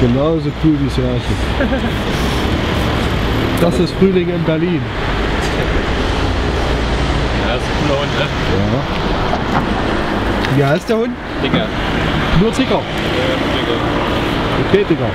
Genauso cool wie es aussieht. Das ist Frühling in Berlin. Ja, das ist ein cooler Hund, ne? Ja. Wie heißt der Hund? Dicker. Nur Zicker. Ja, Dicker. Okay, Digger.